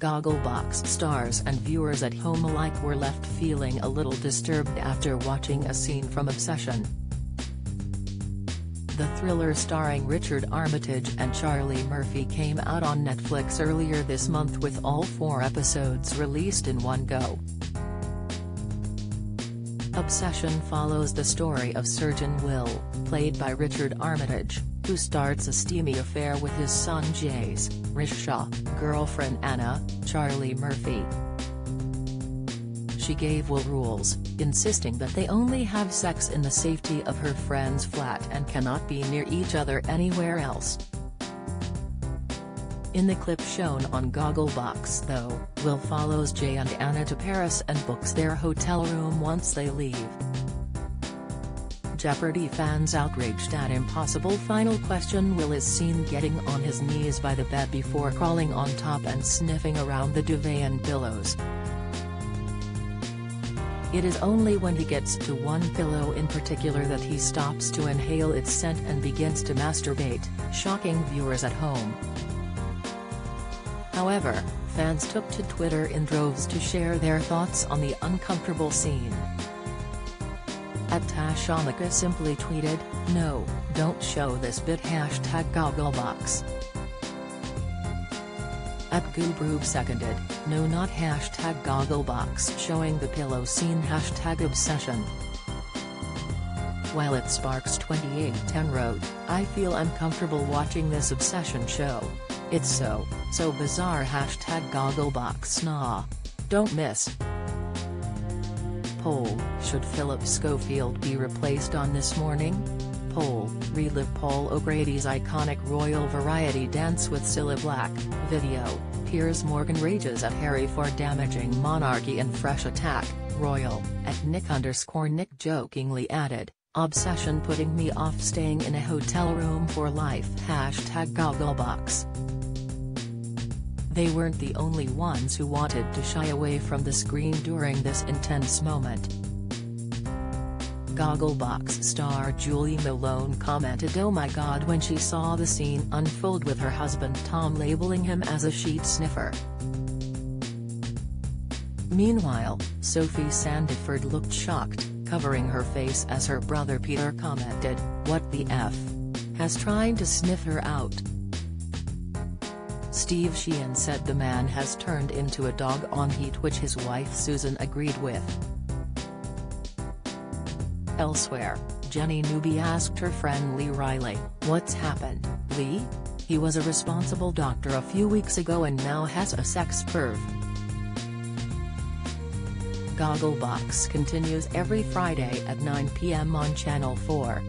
Gogglebox stars and viewers at home alike were left feeling a little disturbed after watching a scene from Obsession. The thriller starring Richard Armitage and Charlie Murphy came out on Netflix earlier this month with all four episodes released in one go. Obsession follows the story of Surgeon Will, played by Richard Armitage, who starts a steamy affair with his son Jay's, Rish Shah, girlfriend Anna, Charlie Murphy. She gave Will rules, insisting that they only have sex in the safety of her friend's flat and cannot be near each other anywhere else. In the clip shown on Gogglebox though, Will follows Jay and Anna to Paris and books their hotel room once they leave. Jeopardy fans outraged at impossible final question Will is seen getting on his knees by the bed before crawling on top and sniffing around the duvet and pillows. It is only when he gets to one pillow in particular that he stops to inhale its scent and begins to masturbate, shocking viewers at home. However, fans took to Twitter in droves to share their thoughts on the uncomfortable scene. At Tashamika simply tweeted, No, don't show this bit hashtag gogglebox. At Goobroob seconded, no not hashtag gogglebox showing the pillow scene hashtag obsession. While it sparks 2810 wrote, I feel uncomfortable watching this obsession show. It's so, so bizarre hashtag gogglebox nah. Don't miss. Poll, should Philip Schofield be replaced on This Morning? Poll, relive Paul O'Grady's iconic royal variety dance with Cilla Black, video, Piers Morgan rages at Harry for damaging monarchy and fresh attack, royal, at Nick underscore Nick jokingly added, obsession putting me off staying in a hotel room for life hashtag gogglebox. They weren't the only ones who wanted to shy away from the screen during this intense moment. Gogglebox star Julie Malone commented oh my god when she saw the scene unfold with her husband Tom labeling him as a sheet sniffer. Meanwhile, Sophie Sandiford looked shocked, covering her face as her brother Peter commented, what the f? Has trying to sniff her out. Steve Sheehan said the man has turned into a dog on heat which his wife Susan agreed with. Elsewhere, Jenny Newby asked her friend Lee Riley, what's happened, Lee? He was a responsible doctor a few weeks ago and now has a sex perv. Gogglebox continues every Friday at 9 p.m. on Channel 4.